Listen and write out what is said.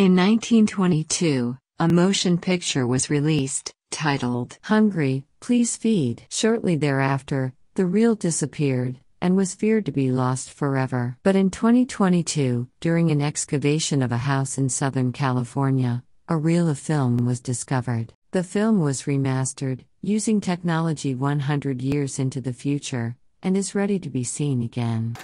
In 1922, a motion picture was released, titled Hungry, Please Feed. Shortly thereafter, the reel disappeared and was feared to be lost forever. But in 2022, during an excavation of a house in Southern California, a reel of film was discovered. The film was remastered, using technology 100 years into the future, and is ready to be seen again.